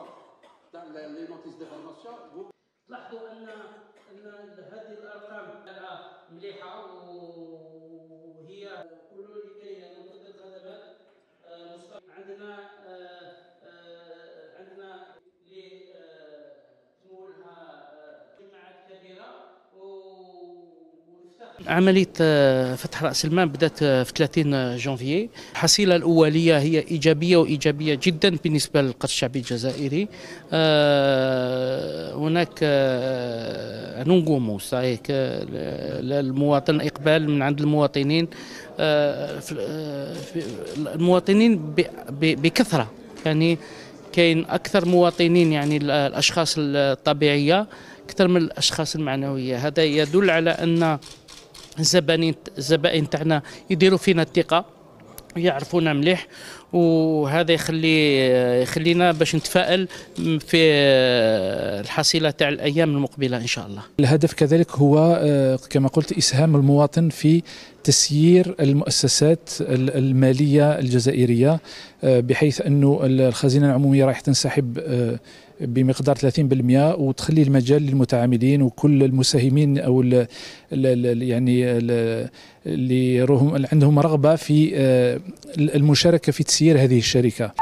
النظر تاع les notices d'information. تلاحظوا ان أن هذه الأرقام مليحة و عملية فتح رأس المال بدأت في 30 جانفي. الحصيلة الأولية هي إيجابية وإيجابية جدا بالنسبة للقرض الشعبي الجزائري. هناك نقوم صحيح المواطن إقبال من عند المواطنين المواطنين بكثرة. يعني كاين أكثر مواطنين يعني الأشخاص الطبيعية أكثر من الأشخاص المعنوية. هذا يدل على أن الزبائن الزبائن تاعنا يديروا فينا الثقة يعرفونا مليح وهذا يخلي يخلينا باش نتفائل في الحصيلة تاع الأيام المقبلة إن شاء الله. الهدف كذلك هو كما قلت إسهام المواطن في تسيير المؤسسات المالية الجزائرية بحيث أنه الخزينة العمومية راح تنسحب بمقدار 30% وتخلي المجال للمتعاملين وكل المساهمين أو ال ال يعني اللي عندهم رغبة في المشاركة في تسيير هذه الشركة.